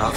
I'll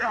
He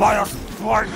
my Spartan!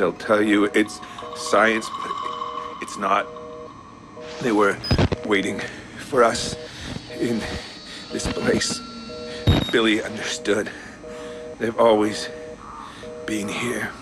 They'll tell you it's science, but it's not. They were waiting for us in this place. Billy understood. They've always been here.